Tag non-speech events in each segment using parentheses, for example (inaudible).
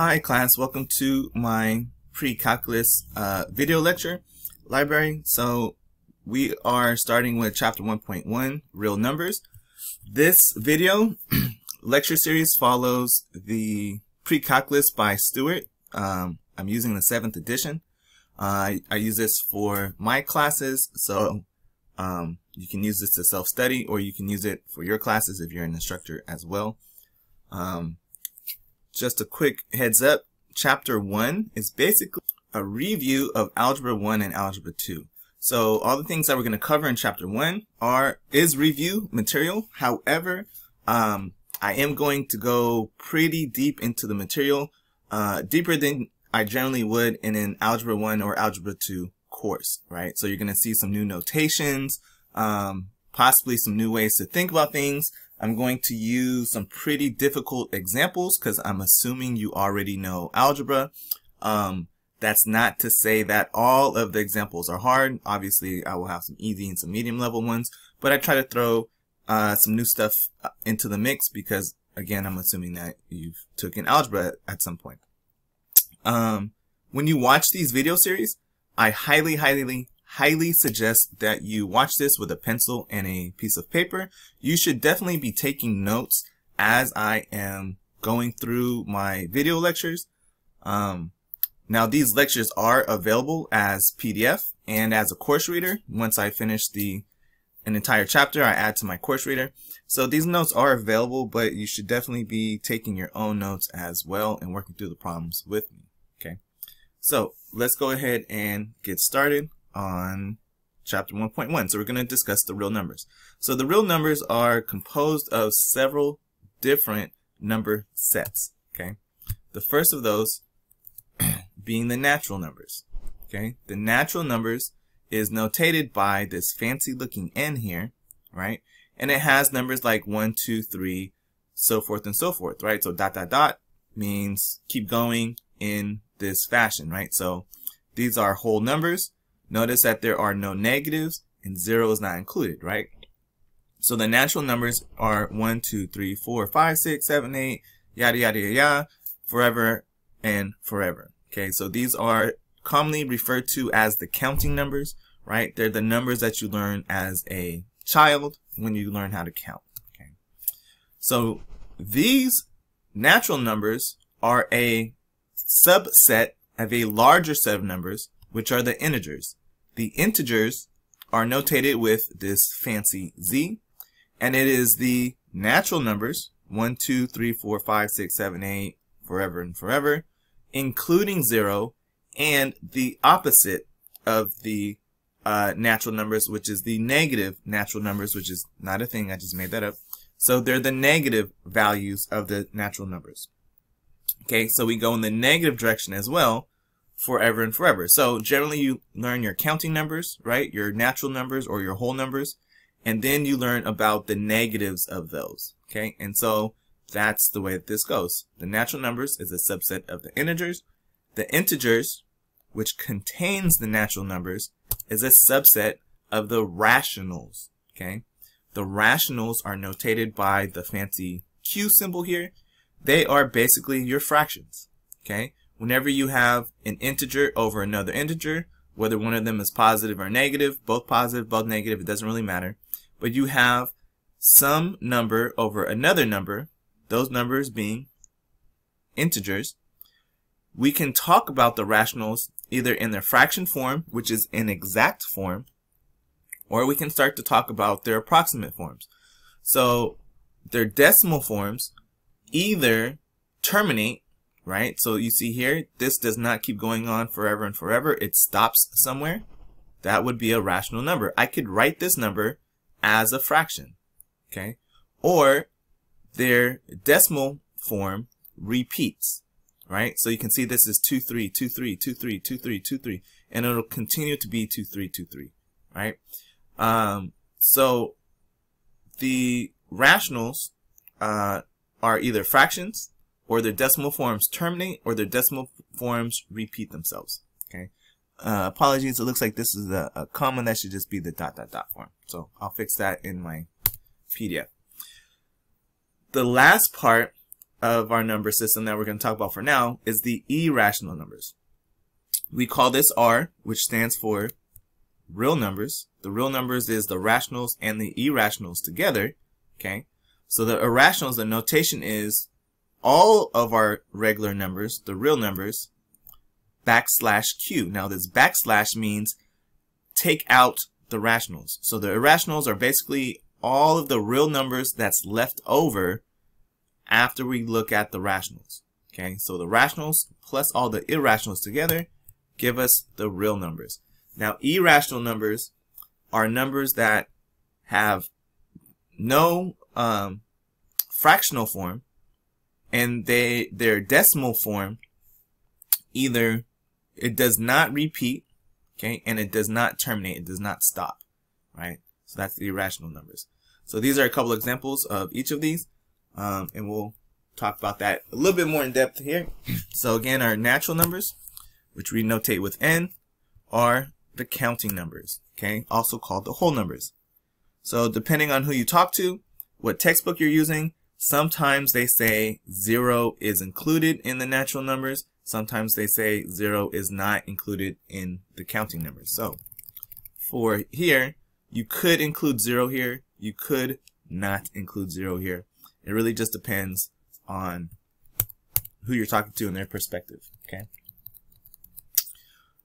Hi class, welcome to my pre-calculus uh, video lecture library. So we are starting with chapter 1.1, real numbers. This video (clears throat) lecture series follows the pre-calculus by Stewart. Um, I'm using the seventh edition. Uh, I, I, use this for my classes, so um, you can use this to self-study or you can use it for your classes if you're an instructor as well. Um, just a quick heads up, chapter 1 is basically a review of Algebra 1 and Algebra 2. So all the things that we're going to cover in chapter 1 are is review material. However, um, I am going to go pretty deep into the material, uh, deeper than I generally would in an Algebra 1 or Algebra 2 course, right? So you're going to see some new notations, um, possibly some new ways to think about things, I'm going to use some pretty difficult examples because I'm assuming you already know algebra. Um, that's not to say that all of the examples are hard. Obviously, I will have some easy and some medium level ones, but I try to throw uh, some new stuff uh, into the mix because, again, I'm assuming that you've taken algebra at some point. Um, when you watch these video series, I highly, highly, highly suggest that you watch this with a pencil and a piece of paper. You should definitely be taking notes as I am going through my video lectures. Um, now these lectures are available as PDF and as a course reader. Once I finish the an entire chapter, I add to my course reader. So these notes are available, but you should definitely be taking your own notes as well and working through the problems with me. Okay. So let's go ahead and get started on chapter 1.1. So we're going to discuss the real numbers. So the real numbers are composed of several different number sets. Okay. The first of those (clears throat) being the natural numbers. Okay. The natural numbers is notated by this fancy looking n here, right? And it has numbers like 1, 2, 3, so forth and so forth, right? So dot, dot, dot means keep going in this fashion, right? So these are whole numbers. Notice that there are no negatives and zero is not included, right? So the natural numbers are 1, 2, 3, 4, 5, 6, 7, 8, yada, yada, yada, yada, forever and forever. Okay, so these are commonly referred to as the counting numbers, right? They're the numbers that you learn as a child when you learn how to count. Okay, so these natural numbers are a subset of a larger set of numbers, which are the integers. The integers are notated with this fancy z, and it is the natural numbers, 1, 2, 3, 4, 5, 6, 7, 8, forever and forever, including 0, and the opposite of the uh, natural numbers, which is the negative natural numbers, which is not a thing, I just made that up. So they're the negative values of the natural numbers. Okay, so we go in the negative direction as well, forever and forever. So generally you learn your counting numbers, right? Your natural numbers or your whole numbers. And then you learn about the negatives of those. Okay. And so that's the way that this goes. The natural numbers is a subset of the integers. The integers, which contains the natural numbers, is a subset of the rationals. Okay. The rationals are notated by the fancy Q symbol here. They are basically your fractions. Okay whenever you have an integer over another integer, whether one of them is positive or negative, both positive, both negative, it doesn't really matter. But you have some number over another number, those numbers being integers. We can talk about the rationals either in their fraction form, which is an exact form, or we can start to talk about their approximate forms. So their decimal forms either terminate right? So you see here, this does not keep going on forever and forever. It stops somewhere. That would be a rational number. I could write this number as a fraction, okay? Or their decimal form repeats, right? So you can see this is 2, 3, 2, 3, 2, 3, 2, 3, 2, 3, and it'll continue to be 2, 3, 2, 3, right? Um, so the rationals uh, are either fractions or their decimal forms terminate or their decimal forms repeat themselves. Okay. Uh, apologies, it looks like this is a, a comma that should just be the dot dot dot form. So I'll fix that in my PDF. The last part of our number system that we're going to talk about for now is the irrational numbers. We call this R, which stands for real numbers. The real numbers is the rationals and the irrationals together. Okay. So the irrationals, the notation is all of our regular numbers, the real numbers, backslash q. Now this backslash means take out the rationals. So the irrationals are basically all of the real numbers that's left over after we look at the rationals. Okay, so the rationals plus all the irrationals together give us the real numbers. Now, irrational numbers are numbers that have no um, fractional form and they their decimal form either it does not repeat okay and it does not terminate it does not stop right? So that's the irrational numbers. So these are a couple examples of each of these um, and we'll talk about that a little bit more in depth here. So again our natural numbers which we notate with n are the counting numbers okay also called the whole numbers. So depending on who you talk to what textbook you're using sometimes they say zero is included in the natural numbers Sometimes they say zero is not included in the counting numbers. So for here, you could include zero here. You could not include zero here. It really just depends on who you're talking to and their perspective. Okay.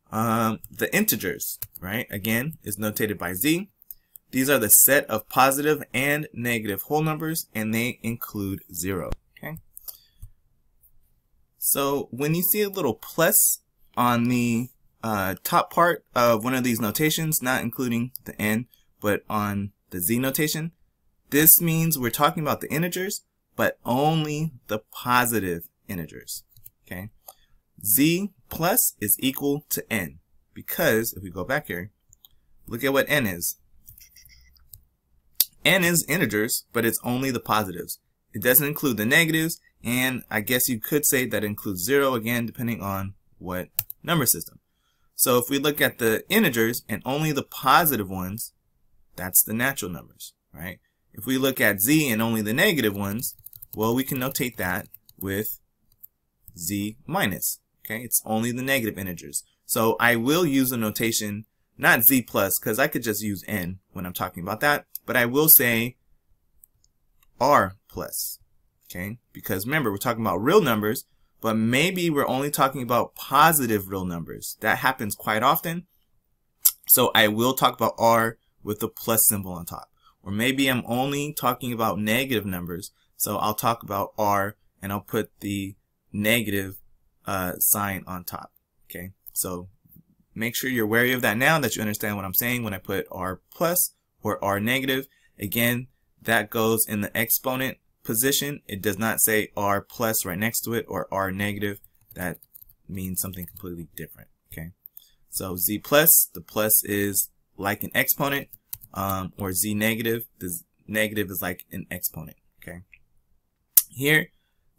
Um, the integers, right, again, is notated by Z. These are the set of positive and negative whole numbers, and they include zero. Okay. So when you see a little plus on the uh, top part of one of these notations, not including the n, but on the z notation, this means we're talking about the integers, but only the positive integers. Okay, z plus is equal to n because if we go back here, look at what n is. N is integers, but it's only the positives. It doesn't include the negatives, and I guess you could say that includes zero again, depending on what number system. So if we look at the integers and only the positive ones, that's the natural numbers, right? If we look at z and only the negative ones, well, we can notate that with z minus, okay? It's only the negative integers. So I will use a notation, not z plus, because I could just use n when I'm talking about that, but I will say r plus, okay? Because remember, we're talking about real numbers, but maybe we're only talking about positive real numbers. That happens quite often. So I will talk about R with the plus symbol on top. Or maybe I'm only talking about negative numbers. So I'll talk about R and I'll put the negative uh, sign on top. Okay, so make sure you're wary of that now that you understand what I'm saying when I put R plus or R negative. Again, that goes in the exponent position, it does not say R plus right next to it or R negative. That means something completely different. Okay. So Z plus, the plus is like an exponent, um, or Z negative, the negative is like an exponent. Okay. Here,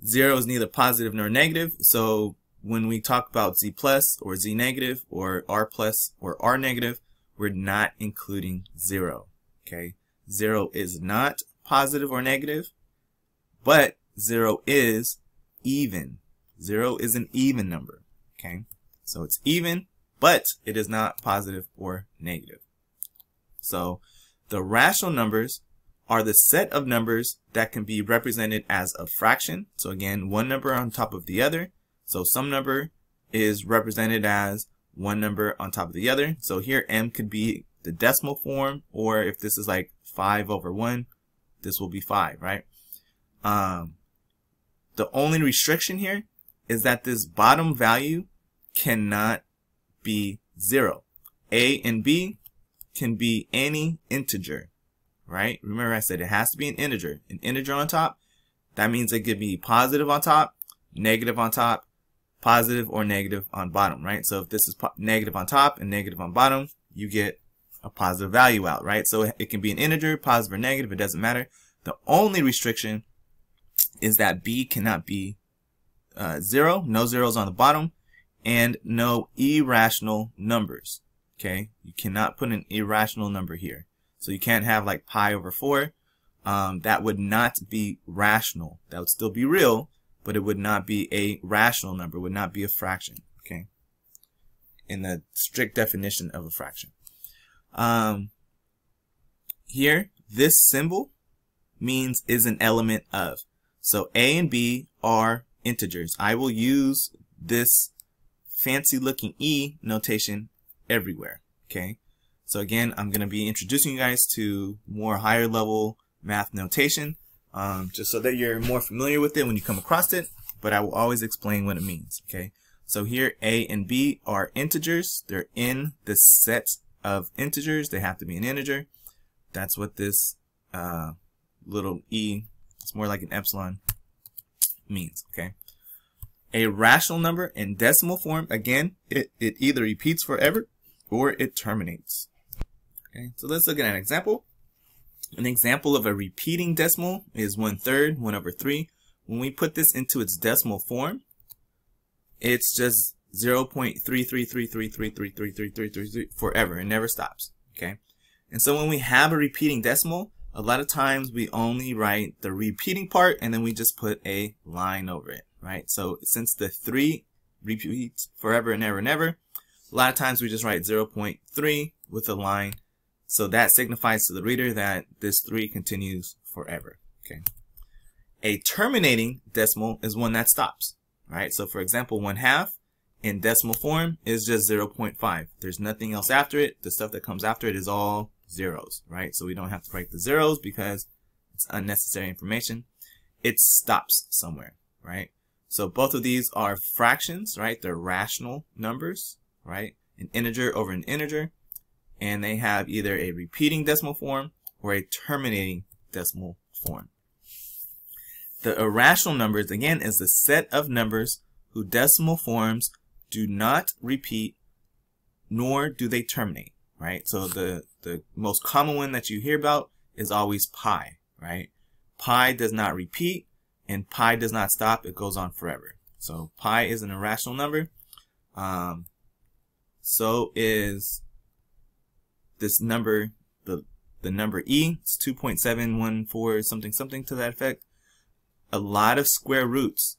zero is neither positive nor negative. So when we talk about Z plus or Z negative or R plus or R negative, we're not including zero. Okay. Zero is not positive or negative but 0 is even. 0 is an even number, okay? So it's even, but it is not positive or negative. So the rational numbers are the set of numbers that can be represented as a fraction. So again, one number on top of the other. So some number is represented as one number on top of the other. So here m could be the decimal form, or if this is like 5 over 1, this will be 5, right? Um, the only restriction here is that this bottom value cannot be zero. A and B can be any integer, right? Remember I said it has to be an integer. An integer on top, that means it could be positive on top, negative on top, positive or negative on bottom, right? So if this is negative on top and negative on bottom, you get a positive value out, right? So it can be an integer, positive or negative, it doesn't matter. The only restriction is that B cannot be uh, zero, no zeros on the bottom, and no irrational numbers. Okay, you cannot put an irrational number here. So you can't have like pi over 4. Um, that would not be rational. That would still be real, but it would not be a rational number, would not be a fraction, okay? In the strict definition of a fraction. Um, here, this symbol means is an element of. So A and B are integers. I will use this fancy looking E notation everywhere. Okay. So again, I'm going to be introducing you guys to more higher level math notation, um, just so that you're more familiar with it when you come across it, but I will always explain what it means. Okay. So here A and B are integers. They're in the set of integers. They have to be an integer. That's what this uh, little e, it's more like an epsilon, means. Okay. A rational number in decimal form, again, it, it either repeats forever or it terminates. Okay, so let's look at an example. An example of a repeating decimal is one third, one over three. When we put this into its decimal form, it's just 0.33333333333 forever. It never stops. Okay. And so when we have a repeating decimal, a lot of times we only write the repeating part and then we just put a line over it, right? So since the 3 repeats forever and ever and ever, a lot of times we just write 0.3 with a line. So that signifies to the reader that this 3 continues forever, okay? A terminating decimal is one that stops, right? So for example, 1 half in decimal form is just 0.5. There's nothing else after it. The stuff that comes after it is all zeros, right? So we don't have to write the zeros because it's unnecessary information. It stops somewhere, right? So both of these are fractions, right? They're rational numbers, right? An integer over an integer. And they have either a repeating decimal form or a terminating decimal form. The irrational numbers, again, is the set of numbers whose decimal forms do not repeat nor do they terminate right? So the, the most common one that you hear about is always pi, right? Pi does not repeat and pi does not stop. It goes on forever. So pi is an irrational number. Um, so is this number, the, the number E, it's 2.714 something something to that effect. A lot of square roots,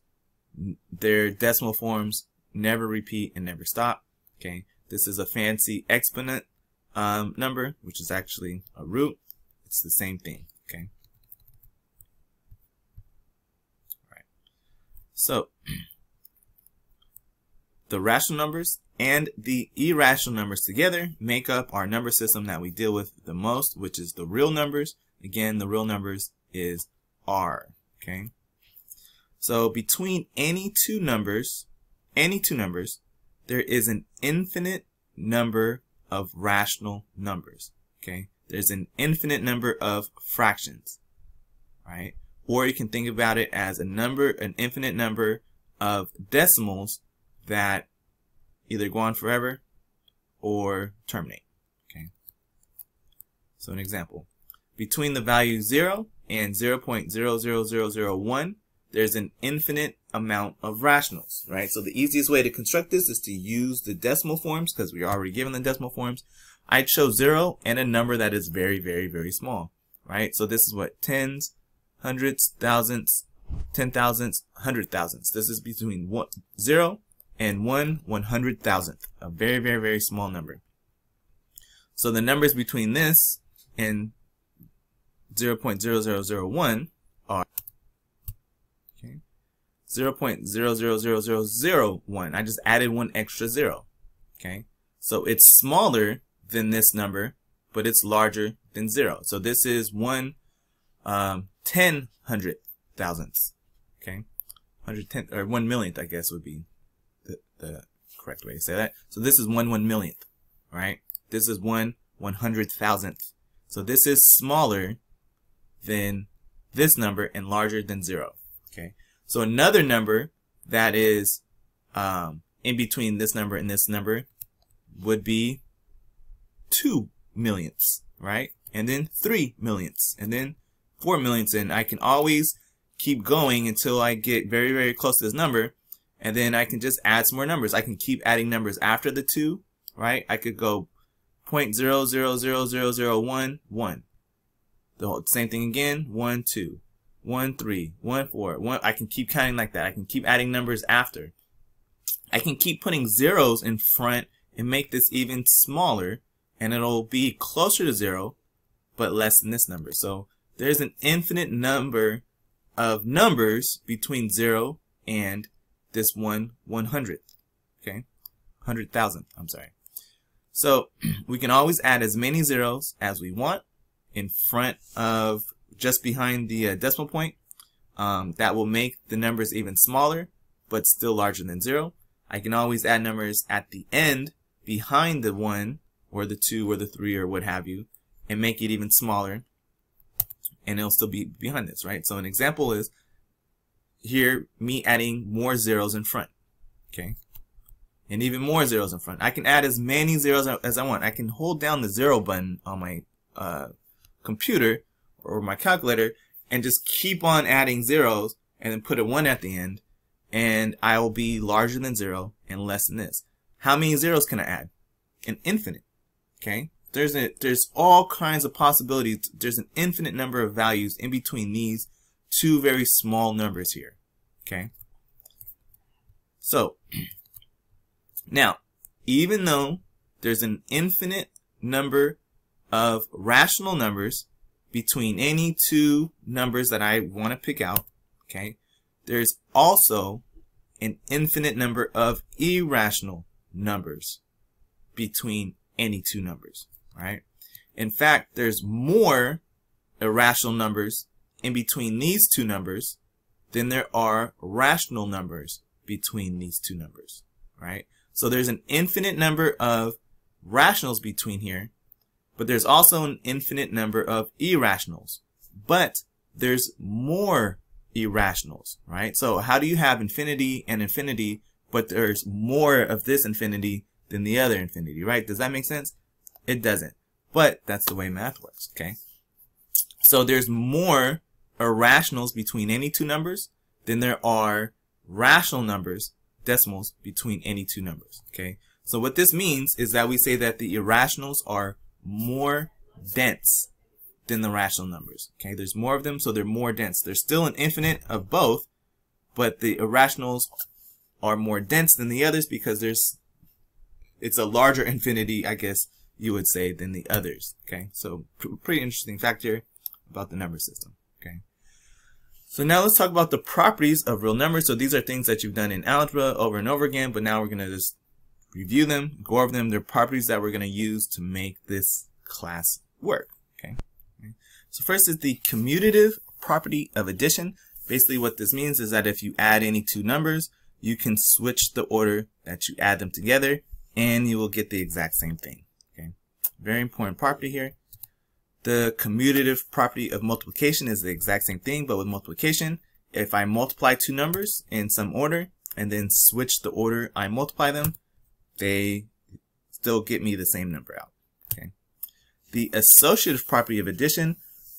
their decimal forms never repeat and never stop. Okay, this is a fancy exponent um, number, which is actually a root, it's the same thing, okay? All right. So, (clears throat) the rational numbers and the irrational numbers together make up our number system that we deal with the most, which is the real numbers. Again, the real numbers is R, okay? So between any two numbers, any two numbers, there is an infinite number of rational numbers. Okay, there's an infinite number of fractions, right? Or you can think about it as a number, an infinite number of decimals that either go on forever or terminate. Okay. So an example. Between the value 0 and 0.00001, there's an infinite amount of rationals, right? So the easiest way to construct this is to use the decimal forms because we're already given the decimal forms. I chose zero and a number that is very, very, very small, right? So this is what tens, hundreds, thousands, ten thousandths, hundred thousandths. This is between one, zero and one one hundred thousandth, a very, very, very small number. So the numbers between this and 0.0001 are okay, 0.000001. I just added one extra zero. Okay. So it's smaller than this number, but it's larger than zero. So this is one um, ten hundred thousandths. Okay. 110 or one millionth, I guess would be the, correct way to say that. So this is one one millionth, right? This is one one hundred thousandth. So this is smaller than this number and larger than zero. Okay. So another number that is um, in between this number and this number would be two millionths, right? And then three millionths, and then four millionths, and I can always keep going until I get very, very close to this number, and then I can just add some more numbers. I can keep adding numbers after the two, right? I could go point zero zero zero zero zero one one. The same thing again, one, two. 1, 3, 1, 4, 1. I can keep counting like that. I can keep adding numbers after. I can keep putting zeros in front and make this even smaller and it'll be closer to zero but less than this number. So there's an infinite number of numbers between 0 and this one one hundredth. Okay? Hundred thousandth, I'm sorry. So (clears throat) we can always add as many zeros as we want in front of just behind the uh, decimal point. Um, that will make the numbers even smaller, but still larger than zero. I can always add numbers at the end behind the one or the two or the three or what have you and make it even smaller and it'll still be behind this, right? So an example is here, me adding more zeros in front, okay? And even more zeros in front. I can add as many zeros as I want. I can hold down the zero button on my uh, computer or my calculator and just keep on adding zeros and then put a one at the end and I will be larger than zero and less than this. How many zeros can I add? An infinite, okay? There's a, there's all kinds of possibilities. There's an infinite number of values in between these two very small numbers here. Okay. So (clears throat) now, even though there's an infinite number of rational numbers between any two numbers that I want to pick out, okay, there's also an infinite number of irrational numbers between any two numbers right? In fact, there's more irrational numbers in between these two numbers than there are rational numbers between these two numbers, right? So there's an infinite number of rationals between here, but there's also an infinite number of irrationals. But there's more irrationals, right? So how do you have infinity and infinity, but there's more of this infinity than the other infinity, right? Does that make sense? It doesn't. But that's the way math works, okay? So there's more irrationals between any two numbers than there are rational numbers, decimals, between any two numbers, okay? So what this means is that we say that the irrationals are more dense than the rational numbers, okay? There's more of them, so they're more dense. There's still an infinite of both, but the irrationals are more dense than the others because there's it's a larger infinity, I guess, you would say, than the others. Okay, so pretty interesting fact here about the number system. So now let's talk about the properties of real numbers. So these are things that you've done in algebra over and over again, but now we're going to just review them, go over them. They're properties that we're going to use to make this class work. Okay. So first is the commutative property of addition. Basically what this means is that if you add any two numbers, you can switch the order that you add them together and you will get the exact same thing. Okay. Very important property here. The commutative property of multiplication is the exact same thing, but with multiplication, if I multiply two numbers in some order and then switch the order I multiply them, they still get me the same number out. Okay. The associative property of addition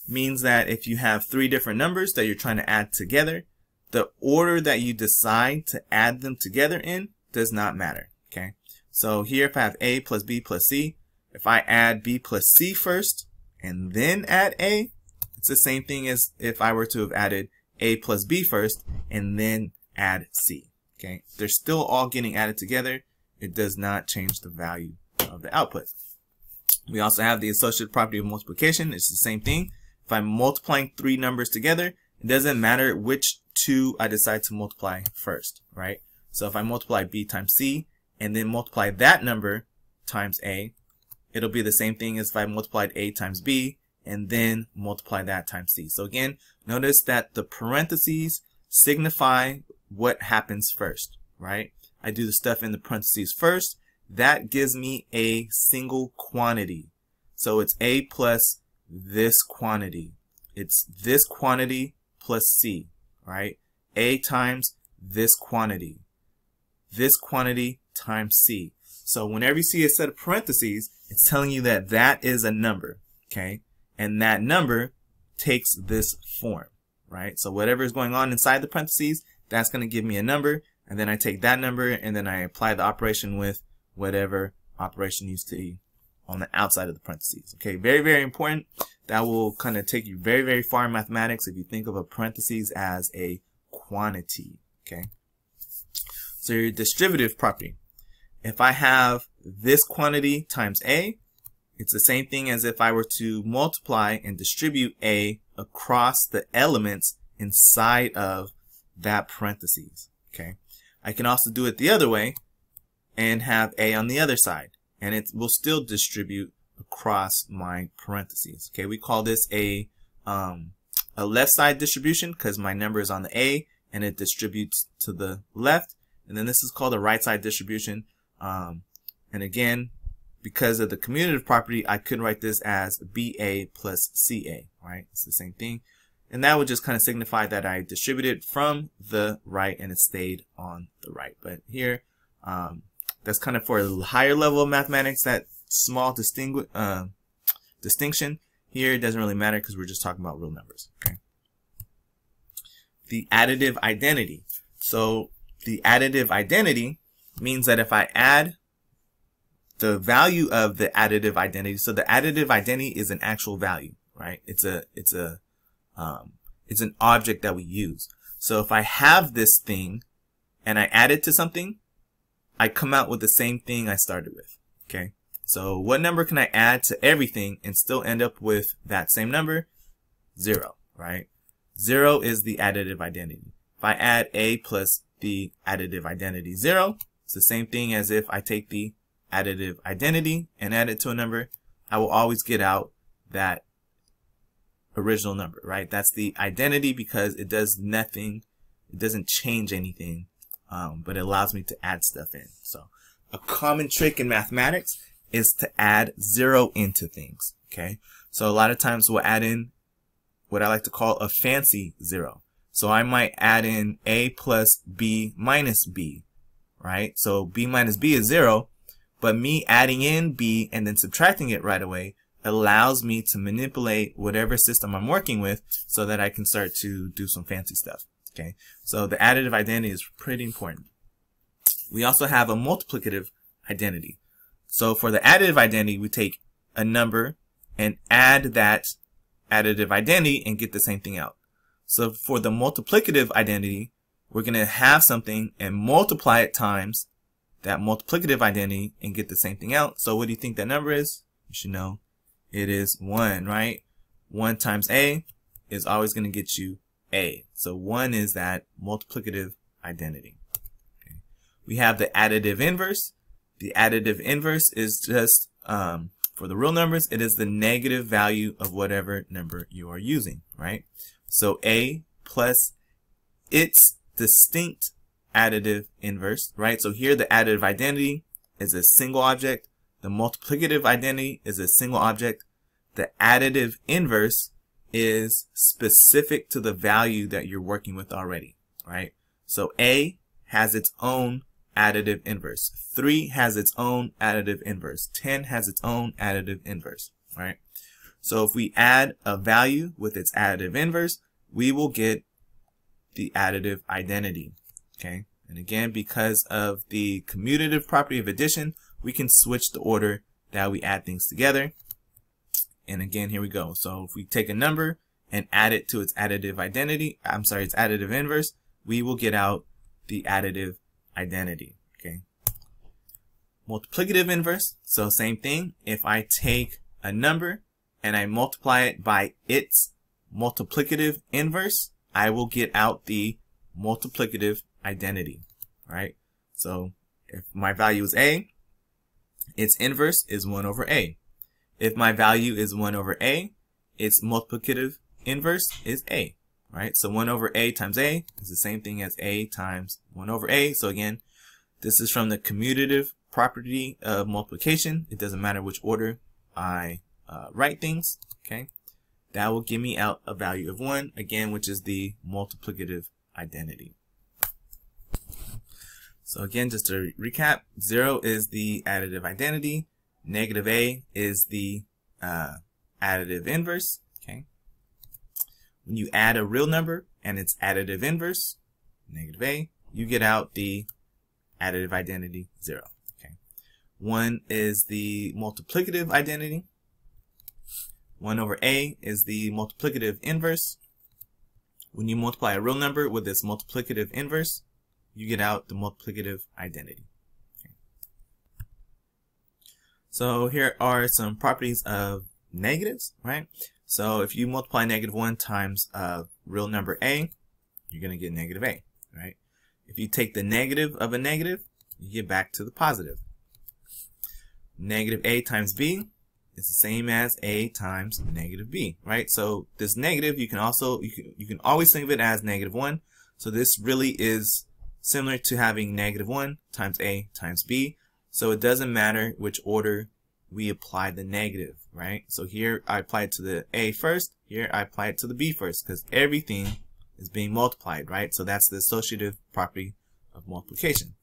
means that if you have three different numbers that you're trying to add together, the order that you decide to add them together in does not matter. Okay. So here if I have A plus B plus C, if I add B plus C first and then add A, it's the same thing as if I were to have added A plus B first and then add C. Okay, they're still all getting added together. It does not change the value of the output. We also have the associative property of multiplication. It's the same thing. If I'm multiplying three numbers together, it doesn't matter which two I decide to multiply first, right? So if I multiply B times C and then multiply that number times A, it'll be the same thing as if I multiplied A times B and then multiply that times C. So again, notice that the parentheses signify what happens first, right? I do the stuff in the parentheses first. That gives me a single quantity. So it's A plus this quantity. It's this quantity plus C, right? A times this quantity. This quantity times C. So whenever you see a set of parentheses, it's telling you that that is a number, okay? And that number takes this form, right? So whatever is going on inside the parentheses, that's going to give me a number. And then I take that number and then I apply the operation with whatever operation you see on the outside of the parentheses. Okay, very, very important that will kind of take you very, very far in mathematics if you think of a parentheses as a quantity, okay? So your distributive property. If I have this quantity times A, it's the same thing as if I were to multiply and distribute A across the elements inside of that parentheses, okay? I can also do it the other way and have A on the other side, and it will still distribute across my parentheses. Okay, we call this a um, a left side distribution because my number is on the A and it distributes to the left. And then this is called a right side distribution. Um, and again, because of the commutative property, I could write this as BA plus CA, right? It's the same thing. And that would just kind of signify that I distributed from the right and it stayed on the right. But here, um, that's kind of for a higher level of mathematics that small distingu uh, distinction. Here it doesn't really matter because we're just talking about real numbers. Okay. The additive identity. So the additive identity means that if I add the value of the additive identity, so the additive identity is an actual value, right? It's a it's a um, it's an object that we use. So if I have this thing and I add it to something, I come out with the same thing I started with. Okay. So what number can I add to everything and still end up with that same number? Zero, right? Zero is the additive identity. If I add A plus the additive identity zero, it's the same thing as if I take the additive identity and add it to a number, I will always get out that original number, right? That's the identity because it does nothing, it doesn't change anything, um, but it allows me to add stuff in. So a common trick in mathematics is to add zero into things. Okay. So a lot of times we'll add in what I like to call a fancy zero. So I might add in A plus B minus B, right? So B minus B is zero, but me adding in B and then subtracting it right away allows me to manipulate whatever system I'm working with so that I can start to do some fancy stuff. Okay. So the additive identity is pretty important. We also have a multiplicative identity. So for the additive identity, we take a number and add that additive identity and get the same thing out. So for the multiplicative identity, we're going to have something and multiply it times that multiplicative identity and get the same thing out. So what do you think that number is? You should know it is 1, right? 1 times A is always going to get you A. So 1 is that multiplicative identity. Okay. We have the additive inverse. The additive inverse is just, um, for the real numbers, it is the negative value of whatever number you are using, right? So A plus its distinct additive inverse, right? So here the additive identity is a single object. The multiplicative identity is a single object. The additive inverse is specific to the value that you're working with already, right? So A has its own additive inverse. 3 has its own additive inverse. 10 has its own additive inverse, right? So if we add a value with its additive inverse, we will get the additive identity, okay? And again, because of the commutative property of addition, we can switch the order that we add things together. And again, here we go. So if we take a number and add it to its additive identity, I'm sorry, its additive inverse, we will get out the additive identity. Okay. Multiplicative inverse. So same thing. If I take a number and I multiply it by its multiplicative inverse, I will get out the multiplicative identity, right? So if my value is A, its inverse is 1 over A. If my value is 1 over A, its multiplicative inverse is A right? So 1 over a times a is the same thing as a times 1 over a. So again, this is from the commutative property of multiplication. It doesn't matter which order I uh, write things, okay? That will give me out a value of 1, again, which is the multiplicative identity. So again, just to recap, 0 is the additive identity, negative a is the uh, additive inverse, Okay. when you add a real number and its additive inverse, negative a, you get out the additive identity 0. Okay. One is the multiplicative identity. 1 over a is the multiplicative inverse. When you multiply a real number with its multiplicative inverse, you get out the multiplicative identity. Okay. So here are some properties of negatives, right? So if you multiply negative 1 times a real number a, you're going to get negative a, right? If you take the negative of a negative, you get back to the positive. Negative a times b is the same as a times negative b, right? So this negative, you can also, you can, you can always think of it as negative 1. So this really is similar to having negative 1 times a times b. So it doesn't matter which order we apply the negative, right? So here I apply it to the a first, here I apply it to the b first, because everything is being multiplied, right? So that's the associative property of multiplication.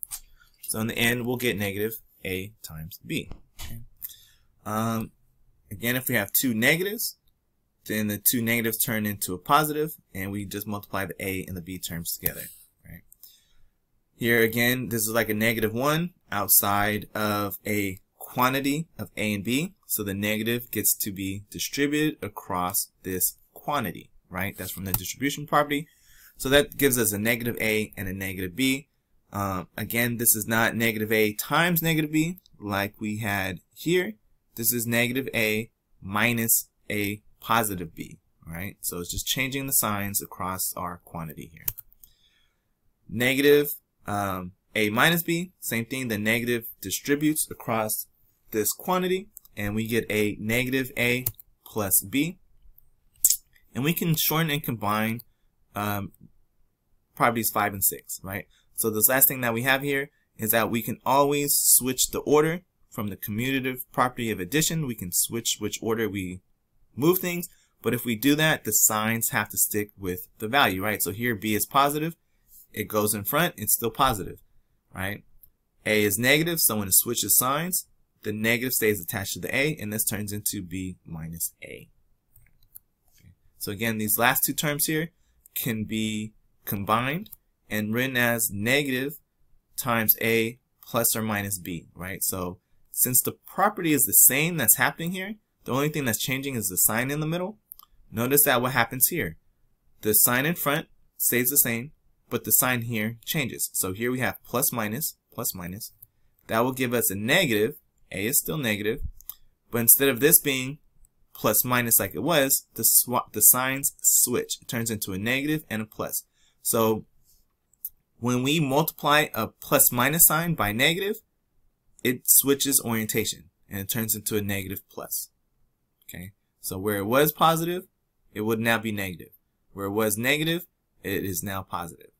So in the end, we'll get negative a times b. Um, again, if we have two negatives, then the two negatives turn into a positive, and we just multiply the a and the b terms together. Here again, this is like a negative 1 outside of a quantity of a and b, so the negative gets to be distributed across this quantity, right? That's from the distribution property. So that gives us a negative a and a negative b. Um, again, this is not negative a times negative b like we had here. This is negative a minus a positive b, right? So it's just changing the signs across our quantity here. Negative um, a minus b, same thing. The negative distributes across this quantity, and we get a negative a plus b. And we can shorten and combine um, properties 5 and 6, right? So this last thing that we have here is that we can always switch the order from the commutative property of addition. We can switch which order we move things. But if we do that, the signs have to stick with the value, right? So here B is positive. It goes in front. It's still positive, right? A is negative. So when it switches signs, the negative stays attached to the A, and this turns into B minus A. So again, these last two terms here can be combined and written as negative times A plus or minus B, right? So since the property is the same that's happening here, the only thing that's changing is the sign in the middle. Notice that what happens here. The sign in front stays the same, but the sign here changes. So here we have plus minus, plus minus. That will give us a negative. A is still negative. But instead of this being plus minus like it was, the, swap, the signs switch. It turns into a negative and a plus. So when we multiply a plus minus sign by negative, it switches orientation and it turns into a negative plus. Okay, so where it was positive, it would now be negative. Where it was negative, it is now positive.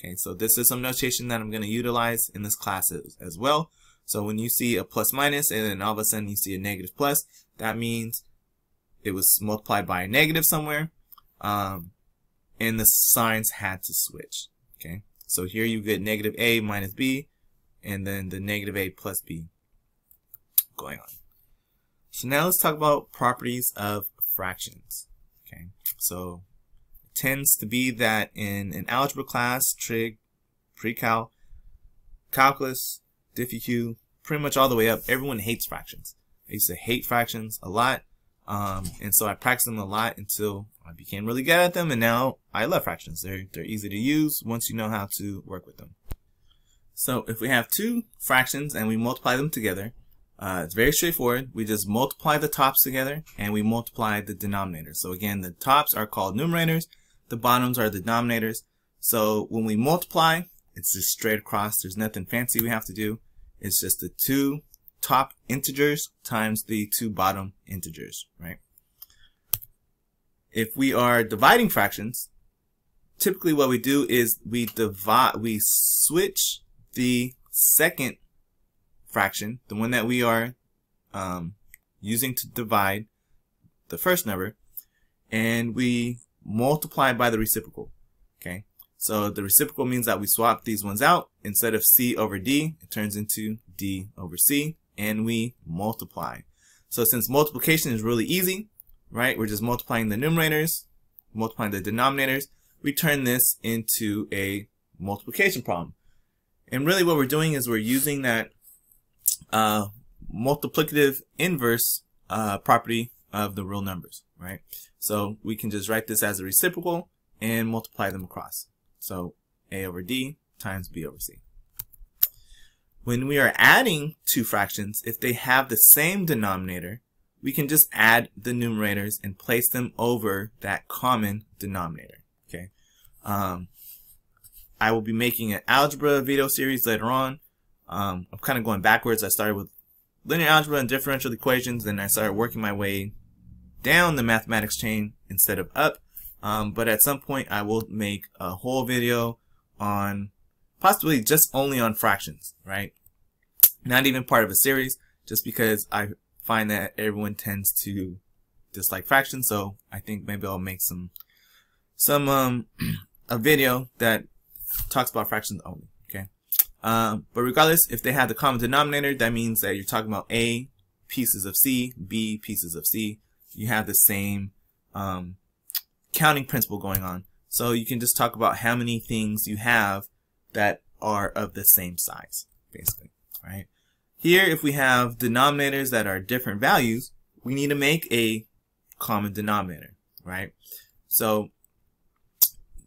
Okay, so this is some notation that I'm going to utilize in this class as, as well. So when you see a plus minus and then all of a sudden you see a negative plus, that means it was multiplied by a negative somewhere, um, and the signs had to switch. Okay. So here you get negative a minus b, and then the negative a plus b going on. So now let's talk about properties of fractions. Okay, so tends to be that in an algebra class, trig, pre-cal, calculus, diffie pretty much all the way up, everyone hates fractions. I used to hate fractions a lot, um, and so I practiced them a lot until I became really good at them, and now I love fractions. They're, they're easy to use once you know how to work with them. So if we have two fractions and we multiply them together, uh, it's very straightforward. We just multiply the tops together and we multiply the denominators. So again, the tops are called numerators, the bottoms are the denominators. So when we multiply, it's just straight across. There's nothing fancy we have to do. It's just the two top integers times the two bottom integers, right? If we are dividing fractions, typically what we do is we divide, we switch the second fraction, the one that we are um, using to divide the first number, and we multiply by the reciprocal. Okay, so the reciprocal means that we swap these ones out. Instead of c over d, it turns into d over c, and we multiply. So since multiplication is really easy, right, we're just multiplying the numerators, multiplying the denominators, we turn this into a multiplication problem. And really what we're doing is we're using that uh, multiplicative inverse uh, property of the real numbers, right? So we can just write this as a reciprocal and multiply them across. So a over d times b over c. When we are adding two fractions, if they have the same denominator, we can just add the numerators and place them over that common denominator. Okay. Um, I will be making an algebra video series later on. Um, I'm kind of going backwards. I started with linear algebra and differential equations, then I started working my way down the mathematics chain instead of up. Um, but at some point, I will make a whole video on possibly just only on fractions, right? Not even part of a series, just because I find that everyone tends to dislike fractions. So I think maybe I'll make some some um (clears throat) a video that talks about fractions only. Okay. Um, but regardless, if they have the common denominator, that means that you're talking about A pieces of C, B pieces of C. You have the same um, counting principle going on. So you can just talk about how many things you have that are of the same size, basically, right? Here, if we have denominators that are different values, we need to make a common denominator, right? So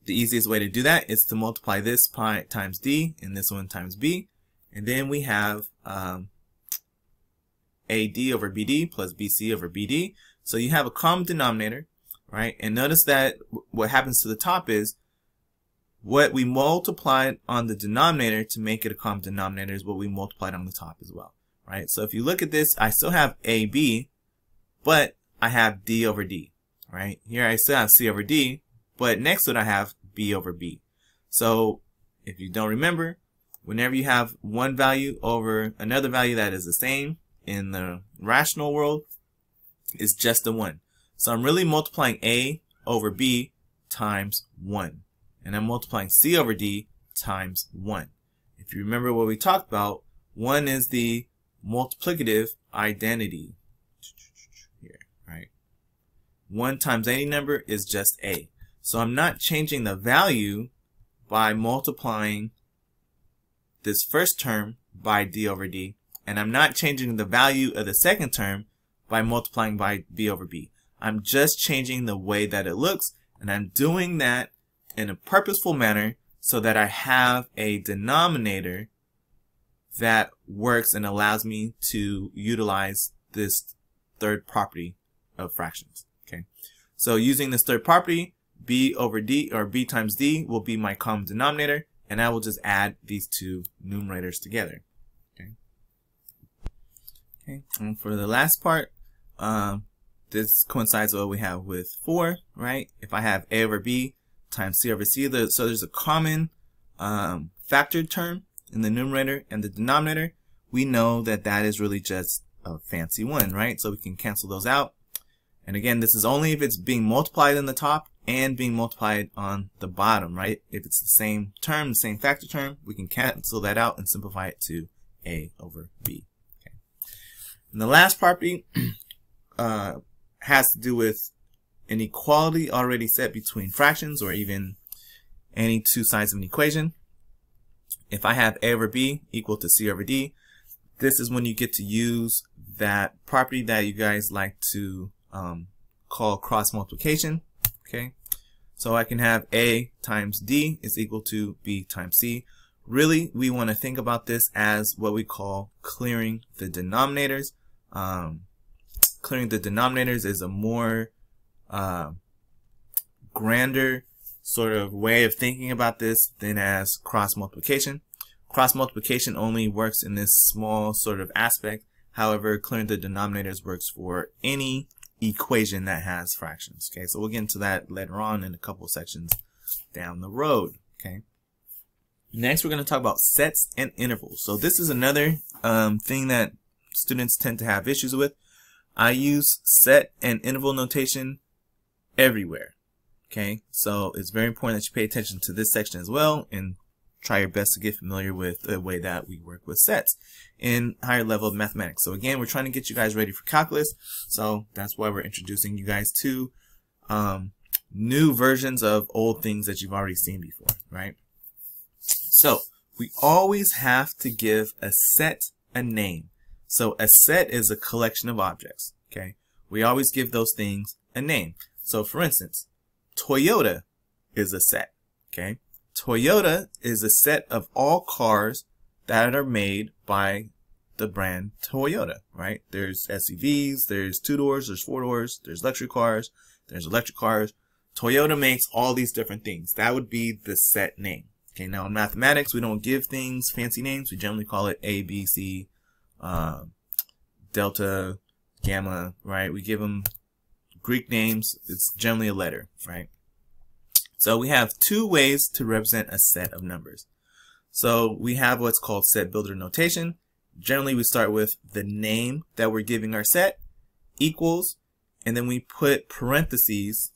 the easiest way to do that is to multiply this pi times d and this one times b. And then we have um, AD over BD plus BC over BD. So you have a common denominator, right? And notice that what happens to the top is what we multiplied on the denominator to make it a common denominator is what we multiplied on the top as well, right? So if you look at this, I still have AB, but I have D over D, right? Here I still have C over D, but next to it I have B over B. So if you don't remember, whenever you have one value over another value that is the same in the rational world, it's just the one. So I'm really multiplying A over B times 1. And I'm multiplying C over D times 1. If you remember what we talked about, 1 is the multiplicative identity. Here, right? 1 times any number is just A. So I'm not changing the value by multiplying this first term by d over d, and I'm not changing the value of the second term by multiplying by b over b. I'm just changing the way that it looks, and I'm doing that in a purposeful manner so that I have a denominator that works and allows me to utilize this third property of fractions. Okay, so using this third property, b over d or b times d will be my common denominator and I will just add these two numerators together. Okay. Okay. And for the last part, um, this coincides with what we have with 4, right? If I have a over b times c over c, so there's a common um, factored term in the numerator and the denominator, we know that that is really just a fancy one, right? So we can cancel those out. And again, this is only if it's being multiplied in the top and being multiplied on the bottom, right? If it's the same term, the same factor term, we can cancel that out and simplify it to a over b. Okay. And the last property (clears throat) uh, has to do with an equality already set between fractions or even any two sides of an equation. If I have a over b equal to c over d, this is when you get to use that property that you guys like to um, call cross multiplication okay? So I can have A times D is equal to B times C. Really, we want to think about this as what we call clearing the denominators. Um, clearing the denominators is a more uh, grander sort of way of thinking about this than as cross multiplication. Cross multiplication only works in this small sort of aspect. However, clearing the denominators works for any equation that has fractions. Okay, so we'll get into that later on in a couple sections down the road. Okay. Next, we're going to talk about sets and intervals. So this is another um, thing that students tend to have issues with. I use set and interval notation everywhere. Okay, so it's very important that you pay attention to this section as well and try your best to get familiar with the way that we work with sets in higher level of mathematics. So again, we're trying to get you guys ready for calculus. So that's why we're introducing you guys to um, new versions of old things that you've already seen before, right? So we always have to give a set a name. So a set is a collection of objects, okay? we always give those things a name. So for instance, Toyota is a set, okay? Toyota is a set of all cars that are made by the brand Toyota, right? There's SUVs, there's two doors, there's four doors, there's luxury cars, there's electric cars. Toyota makes all these different things. That would be the set name. Okay, now in mathematics, we don't give things fancy names. We generally call it A, B, C, uh, delta, gamma, right? We give them Greek names. It's generally a letter, right? So we have two ways to represent a set of numbers. So we have what's called set builder notation. Generally, we start with the name that we're giving our set equals, and then we put parentheses,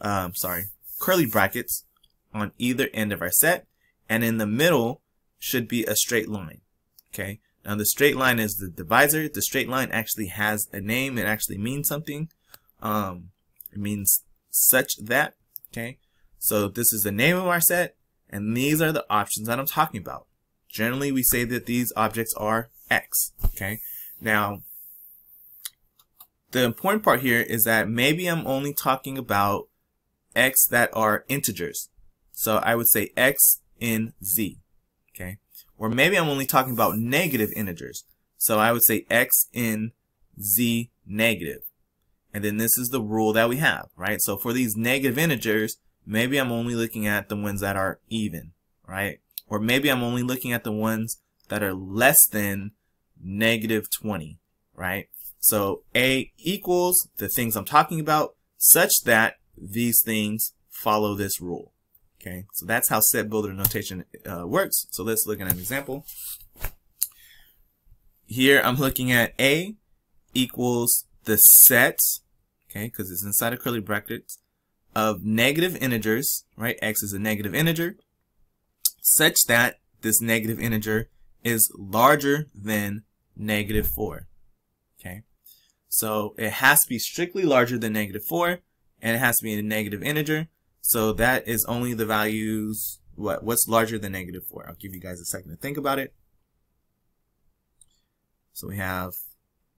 um, sorry, curly brackets on either end of our set, and in the middle should be a straight line. Okay. Now the straight line is the divisor. The straight line actually has a name. It actually means something. Um, it means such that. Okay. So this is the name of our set, and these are the options that I'm talking about. Generally, we say that these objects are X. Okay. Now, the important part here is that maybe I'm only talking about X that are integers. So I would say X in Z. Okay. Or maybe I'm only talking about negative integers. So I would say X in Z negative. And then this is the rule that we have, right? So for these negative integers, maybe I'm only looking at the ones that are even, right? Or maybe I'm only looking at the ones that are less than negative 20, right? So A equals the things I'm talking about such that these things follow this rule. Okay, so that's how set builder notation uh, works. So let's look at an example. Here I'm looking at A equals the set, okay, because it's inside of curly brackets, of negative integers, right? X is a negative integer, such that this negative integer is larger than negative 4. Okay, so it has to be strictly larger than negative 4, and it has to be a negative integer. So that is only the values, what what's larger than negative 4. I'll give you guys a second to think about it. So we have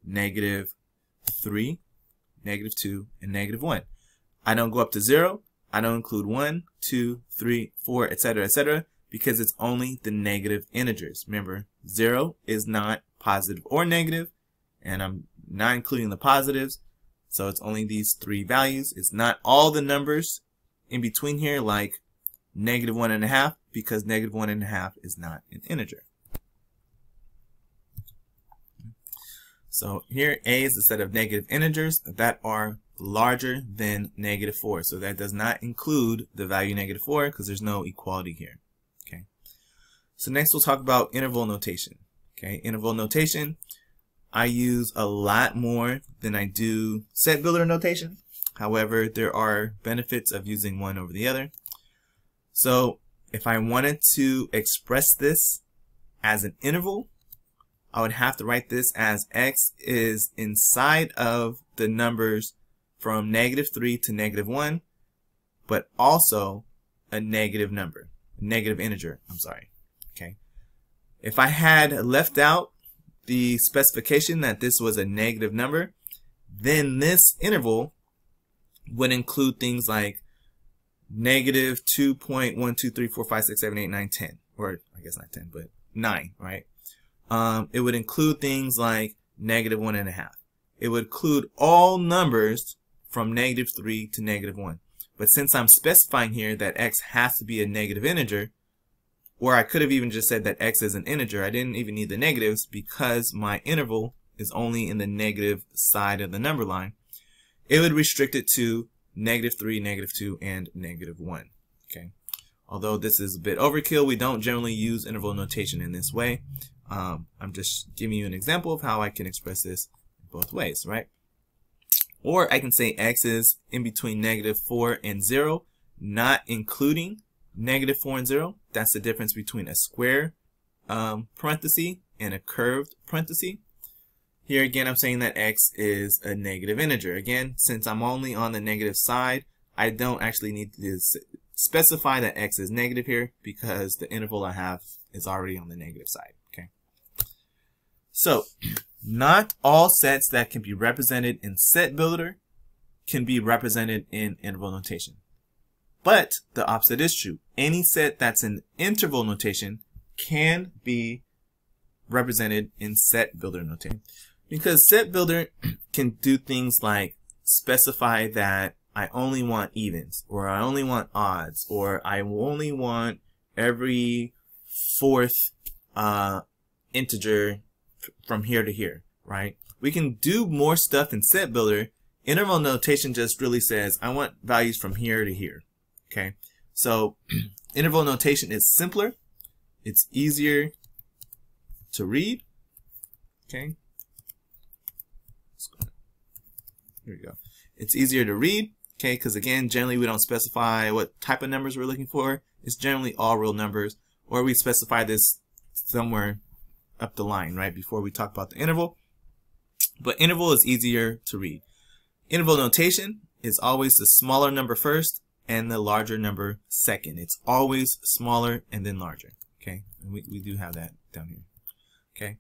negative 3, negative 2, and negative 1. I don't go up to 0. I don't include 1, 2, 3, 4, etc., etc., because it's only the negative integers. Remember, 0 is not positive or negative, and I'm not including the positives, so it's only these three values. It's not all the numbers in between here like negative one and a half because negative one and a half is not an integer. So here A is a set of negative integers that are larger than negative 4. So that does not include the value negative 4 because there's no equality here. Okay. So next we'll talk about interval notation. Okay, interval notation I use a lot more than I do set builder notation. However, there are benefits of using one over the other. So if I wanted to express this as an interval, I would have to write this as x is inside of the numbers from negative 3 to negative 1, but also a negative number, negative integer, I'm sorry. Okay. If I had left out the specification that this was a negative number, then this interval would include things like negative 2.12345678910 or I guess not 10 but 9 right? Um, it would include things like negative one and a half. It would include all numbers from negative 3 to negative 1 but since I'm specifying here that x has to be a negative integer or I could have even just said that x is an integer I didn't even need the negatives because my interval is only in the negative side of the number line it would restrict it to negative 3, negative 2, and negative 1. Okay. Although this is a bit overkill, we don't generally use interval notation in this way. Um, I'm just giving you an example of how I can express this both ways, right? Or I can say x is in between negative 4 and 0, not including negative 4 and 0. That's the difference between a square um, parenthesis and a curved parenthesis. Here again, I'm saying that x is a negative integer. Again, since I'm only on the negative side, I don't actually need to specify that x is negative here because the interval I have is already on the negative side. Okay. So not all sets that can be represented in set builder can be represented in interval notation. But the opposite is true. Any set that's in interval notation can be represented in set builder notation. Because set builder (clears throat) can do things like specify that I only want evens, or I only want odds, or I only want every fourth uh, integer from here to here, right? We can do more stuff in set builder. Interval notation just really says, I want values from here to here, okay? So (clears throat) interval notation is simpler. It's easier to read, okay? Here we go. It's easier to read, okay, because again, generally we don't specify what type of numbers we're looking for. It's generally all real numbers, or we specify this somewhere up the line, right, before we talk about the interval. But interval is easier to read. Interval notation is always the smaller number first and the larger number second. It's always smaller and then larger, okay? And we, we do have that down here, okay?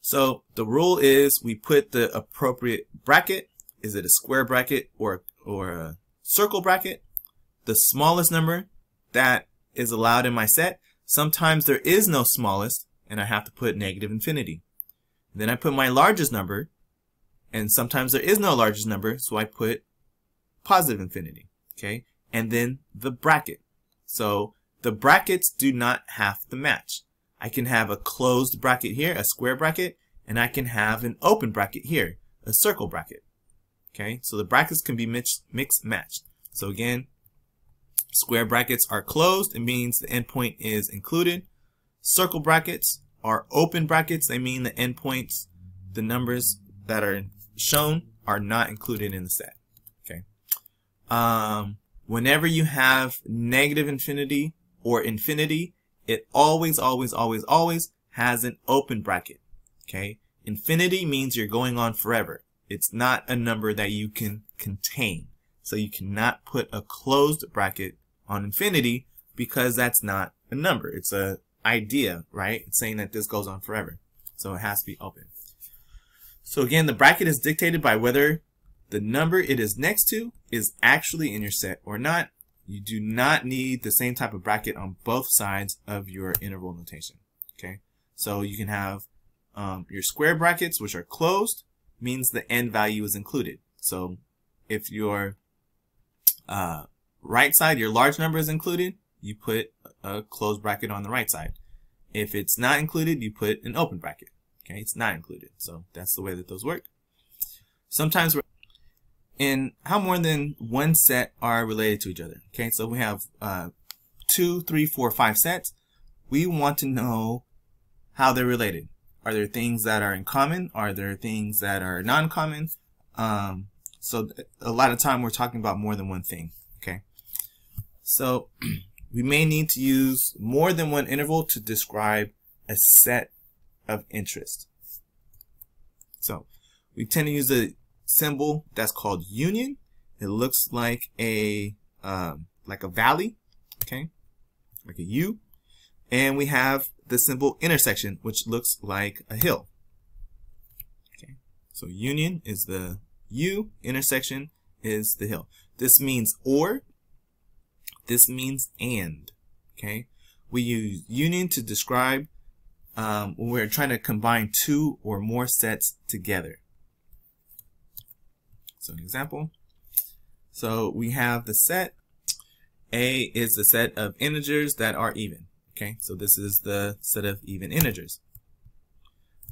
So the rule is we put the appropriate bracket. Is it a square bracket or, or a circle bracket? The smallest number that is allowed in my set. Sometimes there is no smallest, and I have to put negative infinity. Then I put my largest number, and sometimes there is no largest number, so I put positive infinity, okay? And then the bracket. So the brackets do not have to match. I can have a closed bracket here, a square bracket, and I can have an open bracket here, a circle bracket. Okay, so the brackets can be mixed, mixed matched. So again, square brackets are closed. It means the endpoint is included. Circle brackets are open brackets. They mean the endpoints, the numbers that are shown are not included in the set. Okay. Um, whenever you have negative infinity or infinity, it always, always, always, always has an open bracket. Okay. Infinity means you're going on forever. It's not a number that you can contain. So you cannot put a closed bracket on infinity because that's not a number. It's a idea, right? It's saying that this goes on forever. So it has to be open. So again, the bracket is dictated by whether the number it is next to is actually in your set or not. You do not need the same type of bracket on both sides of your interval notation. Okay, so you can have um, your square brackets, which are closed, means the end value is included. So if your uh, right side, your large number is included, you put a closed bracket on the right side. If it's not included, you put an open bracket. Okay, it's not included. So that's the way that those work. Sometimes we're in how more than one set are related to each other. Okay, so we have uh, two, three, four, five sets. We want to know how they're related. Are there things that are in common? Are there things that are non-common? Um, so a lot of time we're talking about more than one thing. Okay, so (clears throat) we may need to use more than one interval to describe a set of interest. So we tend to use a symbol that's called union. It looks like a um, like a valley, okay, like a U, and we have the symbol intersection, which looks like a hill. Okay, so union is the U, intersection is the hill. This means or this means and. Okay. We use union to describe um, when we're trying to combine two or more sets together. So an example. So we have the set. A is the set of integers that are even. Okay, so this is the set of even integers.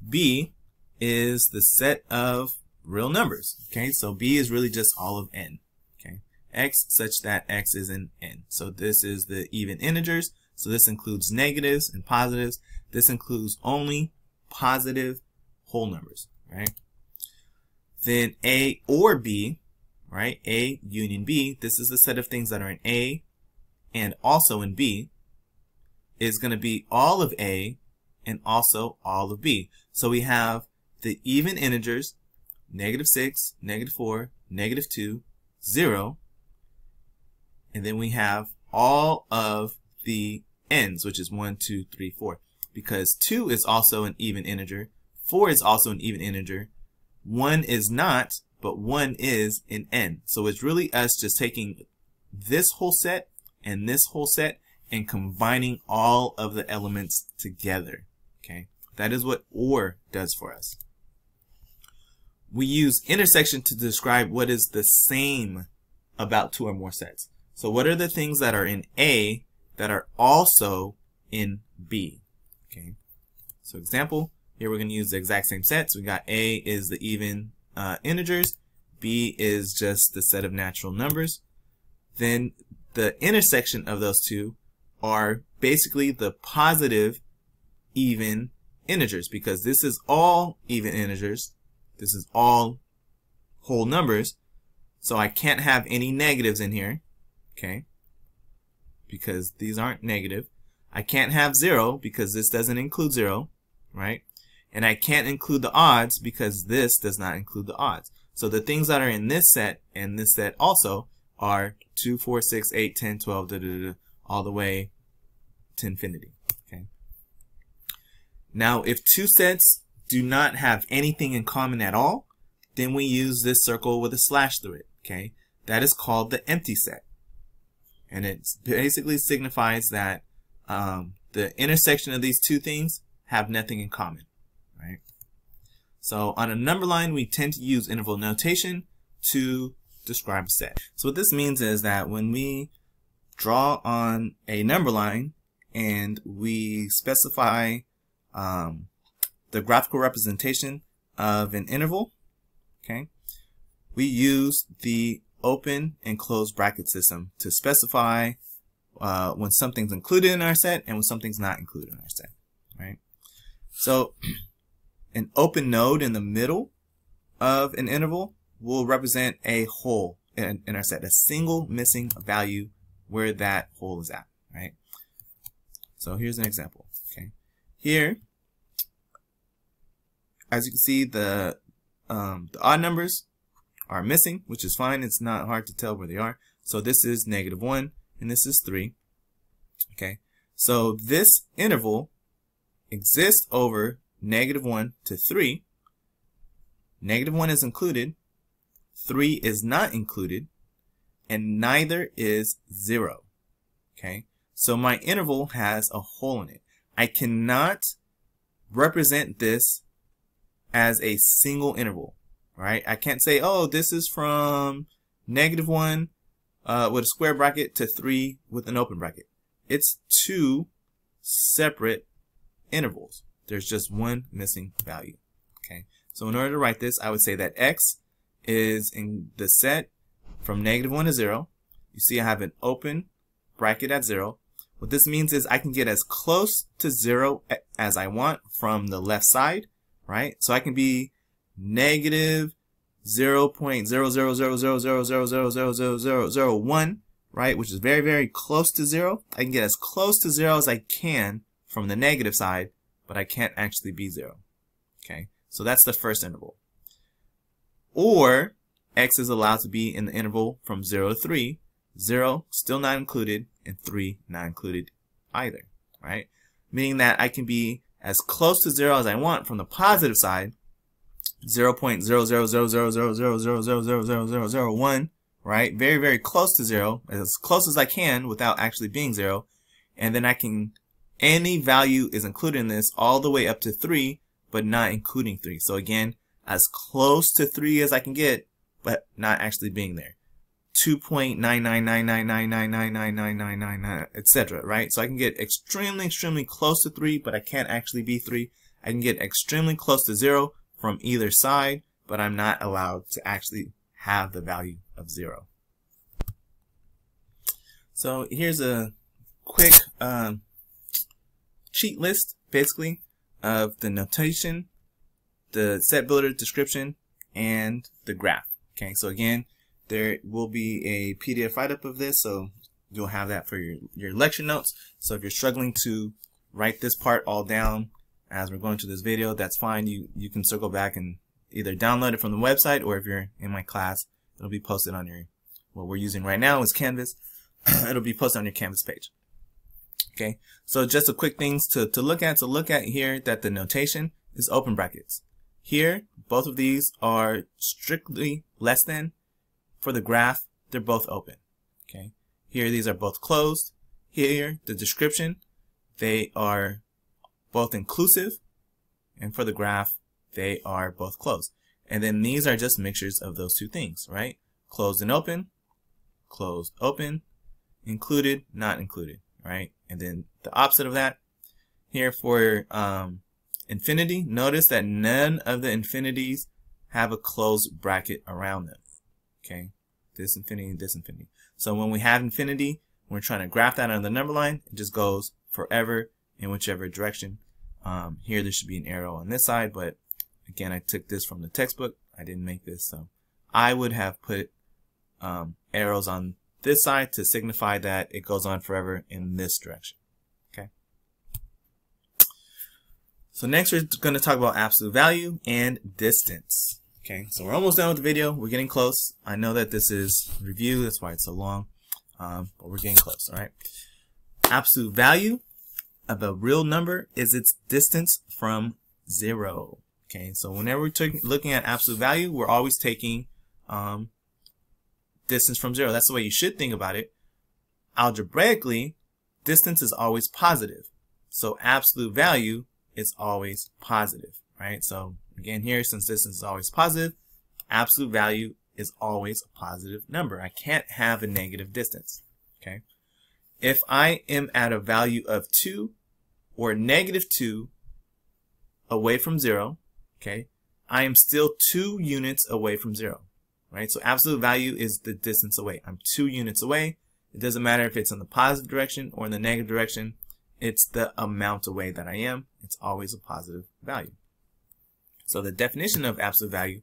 B is the set of real numbers. Okay, so B is really just all of n. Okay, x such that x is in n. So this is the even integers. So this includes negatives and positives. This includes only positive whole numbers, right? Then A or B, right? A union B, this is the set of things that are in A and also in B, is going to be all of A and also all of B. So we have the even integers, negative 6, negative 4, negative 2, 0, and then we have all of the n's, which is 1, 2, 3, 4. Because 2 is also an even integer, 4 is also an even integer. 1 is not, but 1 is an n. So it's really us just taking this whole set and this whole set and combining all of the elements together. Okay, That is what OR does for us. We use intersection to describe what is the same about two or more sets. So what are the things that are in A that are also in B? Okay. So example, here we're going to use the exact same sets. We got A is the even uh, integers. B is just the set of natural numbers. Then the intersection of those two are basically the positive even integers because this is all even integers. This is all whole numbers. So I can't have any negatives in here. Okay. Because these aren't negative. I can't have zero because this doesn't include zero. Right. And I can't include the odds because this does not include the odds. So the things that are in this set and this set also are 2, 4, 6, 8, 10, 12, da, da, da, all the way to infinity. Okay. Now, if two sets do not have anything in common at all, then we use this circle with a slash through it. Okay. That is called the empty set. And it basically signifies that um, the intersection of these two things have nothing in common. Right. So on a number line, we tend to use interval notation to describe a set. So what this means is that when we draw on a number line and we specify um, the graphical representation of an interval, okay, we use the open and closed bracket system to specify uh, when something's included in our set and when something's not included in our set, right? So (clears throat) an open node in the middle of an interval will represent a hole in, in our set, a single missing value where that hole is at, right? So here's an example, okay? Here, as you can see, the, um, the odd numbers are missing, which is fine. It's not hard to tell where they are. So this is negative 1, and this is 3, okay? So this interval exists over negative 1 to 3. Negative 1 is included, 3 is not included, and neither is 0. Okay, so my interval has a hole in it. I cannot represent this as a single interval, right? I can't say, oh, this is from negative 1 uh, with a square bracket to 3 with an open bracket. It's two separate intervals. There's just one missing value. Okay, so in order to write this, I would say that x is in the set from negative 1 to 0. You see I have an open bracket at 0. What this means is I can get as close to 0 as I want from the left side, right? So I can be negative 0.00000000001, right? Which is very, very close to 0. I can get as close to 0 as I can from the negative side, but I can't actually be 0. Okay, so that's the first interval or x is allowed to be in the interval from 0 to 3. 0 still not included, and 3 not included either, right? Meaning that I can be as close to 0 as I want from the positive side, 0 0.00000000001, right? Very, very close to 0, as close as I can without actually being 0. And then I can, any value is included in this all the way up to 3, but not including 3. So again, as close to 3 as I can get, but not actually being there. 2.99999999999, etc. Right? So I can get extremely, extremely close to 3, but I can't actually be 3. I can get extremely close to 0 from either side, but I'm not allowed to actually have the value of 0. So here's a quick um, cheat list, basically, of the notation the set builder description, and the graph. Okay, so again, there will be a PDF write-up of this, so you'll have that for your, your lecture notes. So if you're struggling to write this part all down as we're going through this video, that's fine. You, you can circle back and either download it from the website or if you're in my class, it'll be posted on your, what we're using right now is Canvas. (clears throat) it'll be posted on your Canvas page. Okay, so just a quick things to, to look at. To look at here that the notation is open brackets. Here, both of these are strictly less than. For the graph, they're both open. Okay. Here, these are both closed. Here, the description, they are both inclusive. And for the graph, they are both closed. And then these are just mixtures of those two things, right? Closed and open, closed, open, included, not included, right? And then the opposite of that, here for um, infinity, notice that none of the infinities have a closed bracket around them, okay? This infinity, this infinity. So when we have infinity, we're trying to graph that on the number line, it just goes forever in whichever direction. Um, here there should be an arrow on this side, but again, I took this from the textbook. I didn't make this, so I would have put um, arrows on this side to signify that it goes on forever in this direction. Okay. So next we're going to talk about absolute value and distance. Okay, so we're almost done with the video. We're getting close. I know that this is review, that's why it's so long, um, but we're getting close, all right? Absolute value of a real number is its distance from zero. Okay, so whenever we're looking at absolute value, we're always taking um, distance from zero. That's the way you should think about it. Algebraically, distance is always positive. So absolute value is always positive, right? So again here, since distance is always positive, absolute value is always a positive number. I can't have a negative distance, okay? If I am at a value of 2 or negative 2 away from 0, okay, I am still 2 units away from 0 right? So absolute value is the distance away. I'm two units away. It doesn't matter if it's in the positive direction or in the negative direction. It's the amount away that I am. It's always a positive value. So the definition of absolute value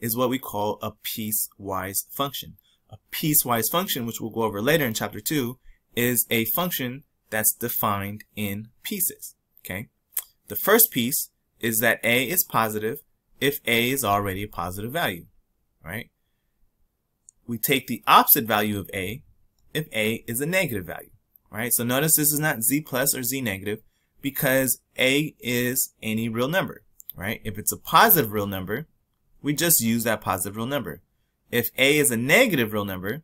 is what we call a piecewise function. A piecewise function, which we'll go over later in chapter 2, is a function that's defined in pieces. Okay. The first piece is that a is positive if a is already a positive value, right? we take the opposite value of a if a is a negative value, right? So notice this is not z plus or z negative because a is any real number, right? If it's a positive real number, we just use that positive real number. If a is a negative real number,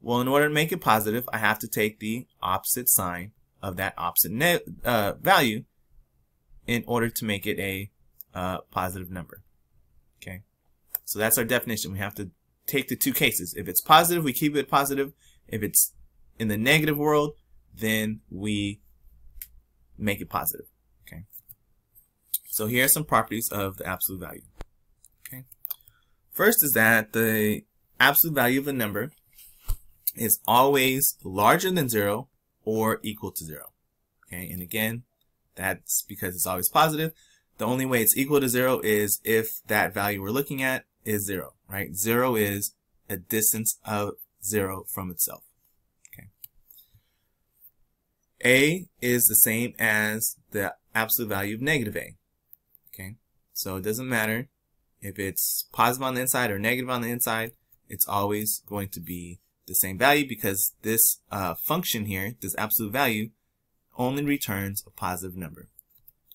well, in order to make it positive, I have to take the opposite sign of that opposite uh, value in order to make it a uh, positive number. Okay, so that's our definition. We have to take the two cases. If it's positive, we keep it positive. If it's in the negative world, then we make it positive. Okay. So here are some properties of the absolute value. Okay. First is that the absolute value of a number is always larger than zero or equal to zero. Okay. And again, that's because it's always positive. The only way it's equal to zero is if that value we're looking at is zero, right? Zero is a distance of zero from itself. A is the same as the absolute value of negative A. Okay. So it doesn't matter if it's positive on the inside or negative on the inside, it's always going to be the same value because this uh, function here, this absolute value, only returns a positive number.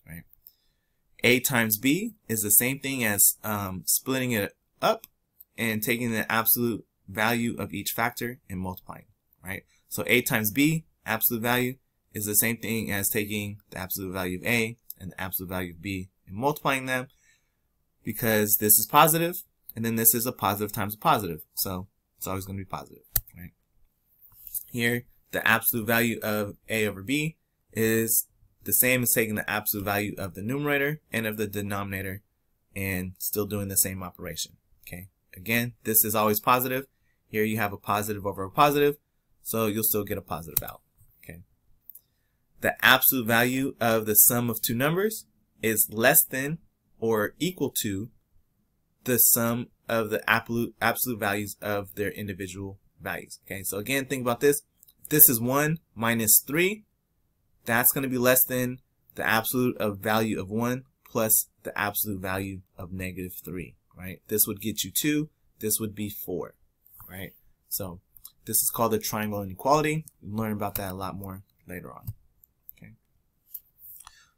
Right? A times B is the same thing as um, splitting it up and taking the absolute value of each factor and multiplying, right? So A times B, absolute value, is the same thing as taking the absolute value of A and the absolute value of B and multiplying them because this is positive and then this is a positive times a positive. So it's always going to be positive, right? Here, the absolute value of A over B is the same as taking the absolute value of the numerator and of the denominator and still doing the same operation. Okay. Again, this is always positive. Here you have a positive over a positive, so you'll still get a positive out. The absolute value of the sum of two numbers is less than or equal to the sum of the absolute absolute values of their individual values. Okay, so again, think about this. this is 1 minus 3, that's going to be less than the absolute of value of 1 plus the absolute value of negative 3 right? This would get you 2. This would be 4, right? So this is called the triangle inequality. We'll learn about that a lot more later on.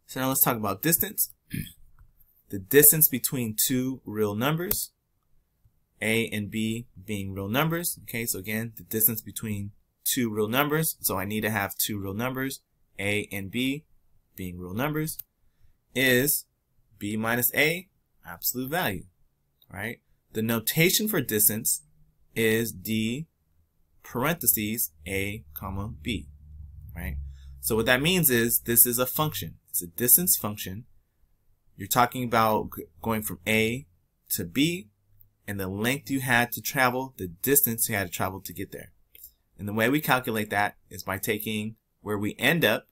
So now let's talk about distance. (clears throat) the distance between two real numbers, a and b being real numbers. Okay, so again, the distance between two real numbers, so I need to have two real numbers, a and b being real numbers, is b minus a, absolute value, right? The notation for distance is d parentheses a comma b, right? So what that means is this is a function. It's a distance function. You're talking about going from a to b and the length you had to travel, the distance you had to travel to get there. And the way we calculate that is by taking where we end up,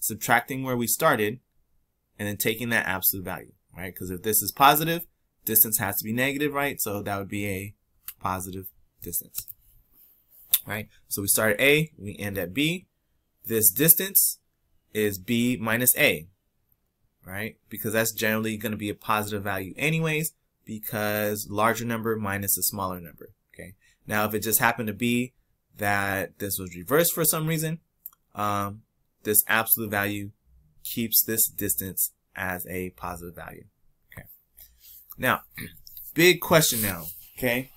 subtracting where we started, and then taking that absolute value, right? Because if this is positive, distance has to be negative, right? So that would be a positive distance, right? So we start at A, we end at B. This distance is B minus A, right? Because that's generally going to be a positive value anyways, because larger number minus a smaller number, okay? Now, if it just happened to be that this was reversed for some reason, um, this absolute value keeps this distance as a positive value. Okay. Now, (clears throat) big question now, okay?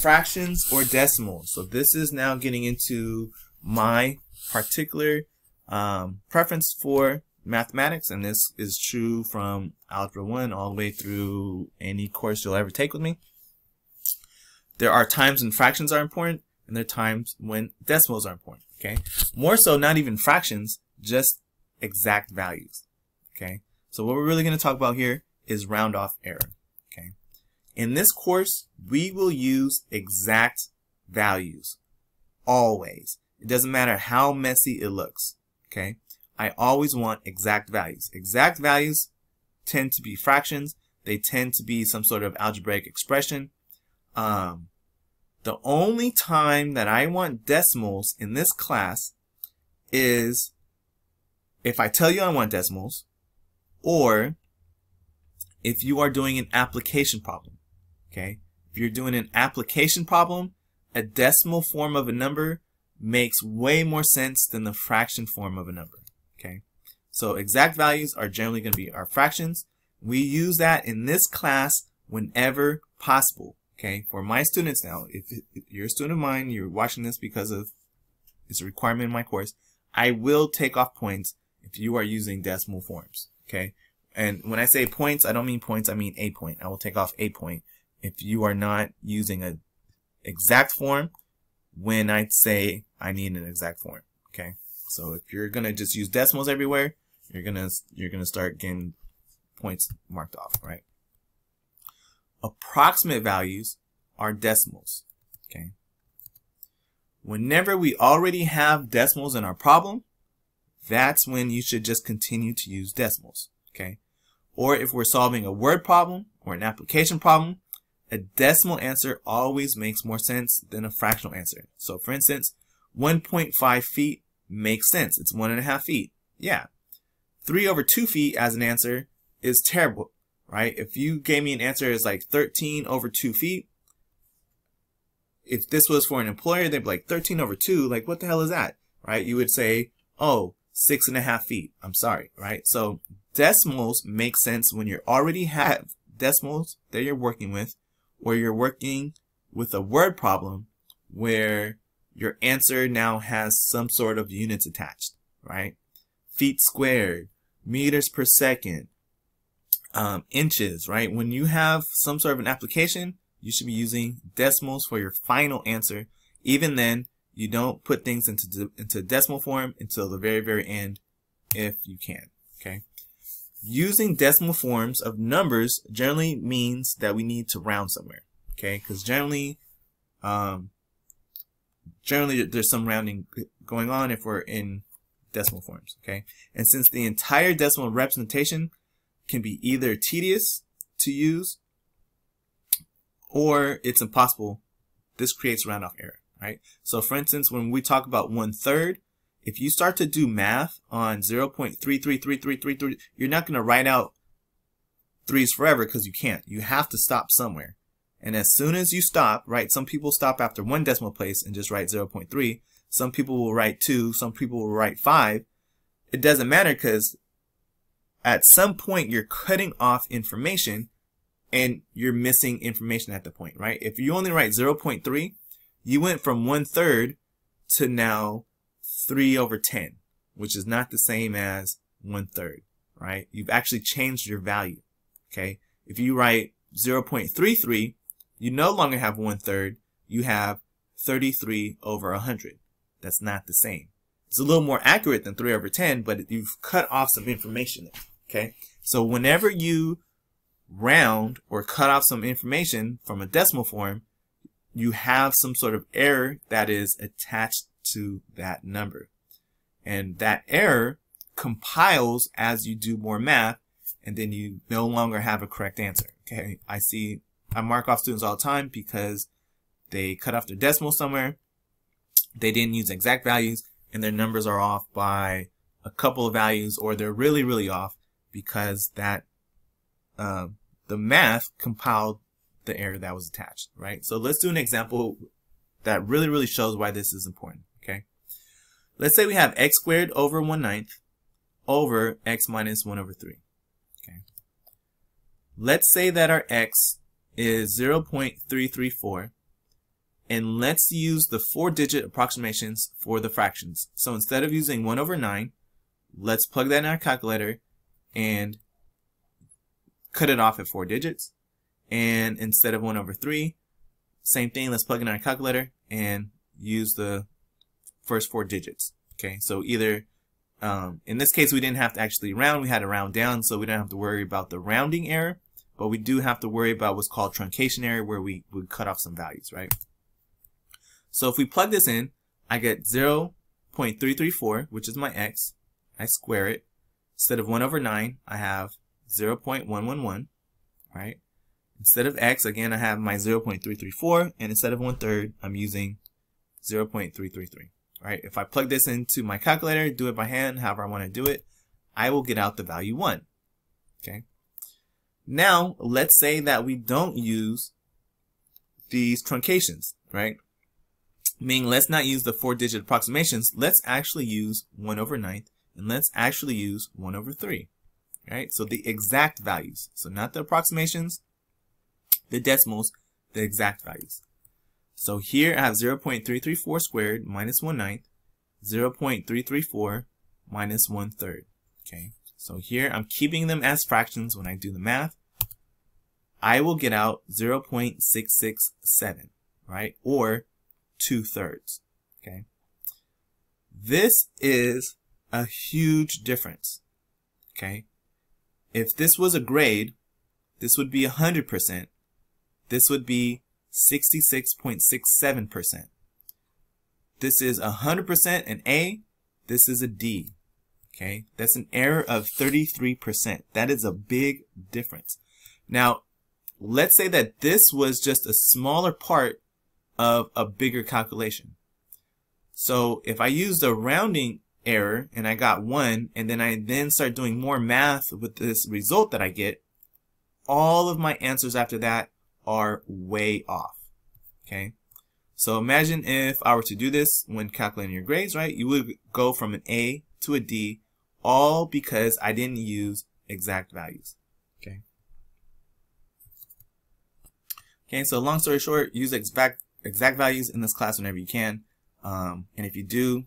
Fractions or decimals. So this is now getting into my particular um, preference for mathematics, and this is true from Algebra 1 all the way through any course you'll ever take with me. There are times when fractions are important, and there are times when decimals are important, okay? More so, not even fractions, just exact values, okay? So what we're really going to talk about here is round off error, okay? In this course, we will use exact values, always. It doesn't matter how messy it looks, okay? I always want exact values. Exact values tend to be fractions. They tend to be some sort of algebraic expression. Um, the only time that I want decimals in this class is if I tell you I want decimals or if you are doing an application problem. Okay? If you're doing an application problem, a decimal form of a number makes way more sense than the fraction form of a number. Okay? So exact values are generally going to be our fractions. We use that in this class whenever possible. Okay, for my students now, if you're a student of mine, you're watching this because of it's a requirement in my course, I will take off points if you are using decimal forms. Okay, and when I say points, I don't mean points, I mean a point. I will take off a point if you are not using a exact form when I say I need an exact form. Okay, so if you're gonna just use decimals everywhere, you're gonna you're gonna start getting points marked off, right? approximate values are decimals. Okay. Whenever we already have decimals in our problem, that's when you should just continue to use decimals. Okay. Or if we're solving a word problem or an application problem, a decimal answer always makes more sense than a fractional answer. So for instance, 1.5 feet makes sense. It's one and a half feet. Yeah. 3 over 2 feet as an answer is terrible right? If you gave me an answer as like 13 over 2 feet, if this was for an employer, they'd be like 13 over 2, like what the hell is that, right? You would say, oh, six and a half feet. I'm sorry, right? So decimals make sense when you already have decimals that you're working with, or you're working with a word problem where your answer now has some sort of units attached, right? Feet squared, meters per second, um, inches, right? When you have some sort of an application, you should be using decimals for your final answer. Even then, you don't put things into, into decimal form until the very, very end if you can? Using decimal forms of numbers generally means that we need to round somewhere, okay? Because generally, um, generally there's some rounding going on if we're in decimal forms, okay? And since the entire decimal representation can be either tedious to use or it's impossible. This creates round off error, right? So for instance, when we talk about one third, if you start to do math on 0.333333, you're not going to write out threes forever because you can't. You have to stop somewhere. And as soon as you stop, right, some people stop after one decimal place and just write 0.3. Some people will write 2. Some people will write 5. It doesn't matter because at some point you're cutting off information and you're missing information at the point, right? If you only write 0.3, you went from one third to now 3 over 10, which is not the same as one third, right? You've actually changed your value, okay? If you write 0.33, you no longer have one third, you have 33 over 100. That's not the same. It's a little more accurate than 3 over 10, but you've cut off some information okay? So whenever you round or cut off some information from a decimal form, you have some sort of error that is attached to that number. And that error compiles as you do more math, and then you no longer have a correct answer. Okay, I see, I mark off students all the time because they cut off their decimal somewhere, they didn't use exact values, and their numbers are off by a couple of values, or they're really, really off because that uh, the math compiled the error that was attached, right? So let's do an example that really, really shows why this is important? Let's say we have x squared over 1 ninth over x minus 1 over 3, okay? Let's say that our x is 0.334 and let's use the four digit approximations for the fractions. So instead of using 1 over 9, let's plug that in our calculator and cut it off at four digits. And instead of 1 over 3, same thing, let's plug in our calculator and use the first four digits. Okay, so either, um, in this case, we didn't have to actually round, we had to round down, so we don't have to worry about the rounding error, but we do have to worry about what's called truncation error, where we would cut off some values, right? So if we plug this in, I get 0.334, which is my x. I square it. Instead of 1 over 9, I have 0.111, right? Instead of x, again, I have my 0.334, and instead of 1 third, I'm using 0.333, right? If I plug this into my calculator, do it by hand, however I want to do it, I will get out the value 1, okay? Now, let's say that we don't use these truncations, right? Meaning, let's not use the four-digit approximations. Let's actually use 1 over 9th and let's actually use 1 over 3. Right? So the exact values. So not the approximations, the decimals, the exact values. So here I have 0.334 squared minus 1 ninth, 0.334 minus 1 third. Okay, so here I'm keeping them as fractions when I do the math. I will get out 0.667, right? Or 2 thirds. Okay. This is a huge difference. Okay? If this was a grade, this would be 100%. This would be 66.67%. This is 100% an A. This is a D. Okay? That's an error of 33%. That is a big difference. Now, let's say that this was just a smaller part of a bigger calculation. So if I use the rounding error and I got one and then I then start doing more math with this result that I get, all of my answers after that are way off. Okay. So imagine if I were to do this when calculating your grades, right? You would go from an A to a D all because I didn't use exact values. Okay. Okay, so long story short, use exact exact values in this class whenever you can. Um, and if you do,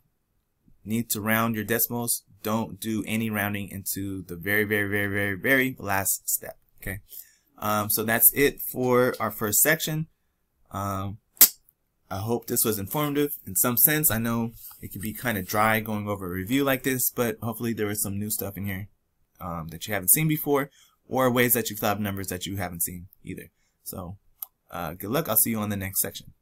need to round your decimals, don't do any rounding into the very, very, very, very, very last step. Okay. Um, so that's it for our first section. Um, I hope this was informative in some sense. I know it can be kind of dry going over a review like this, but hopefully there was some new stuff in here um, that you haven't seen before or ways that you've thought of numbers that you haven't seen either. So uh, good luck. I'll see you on the next section.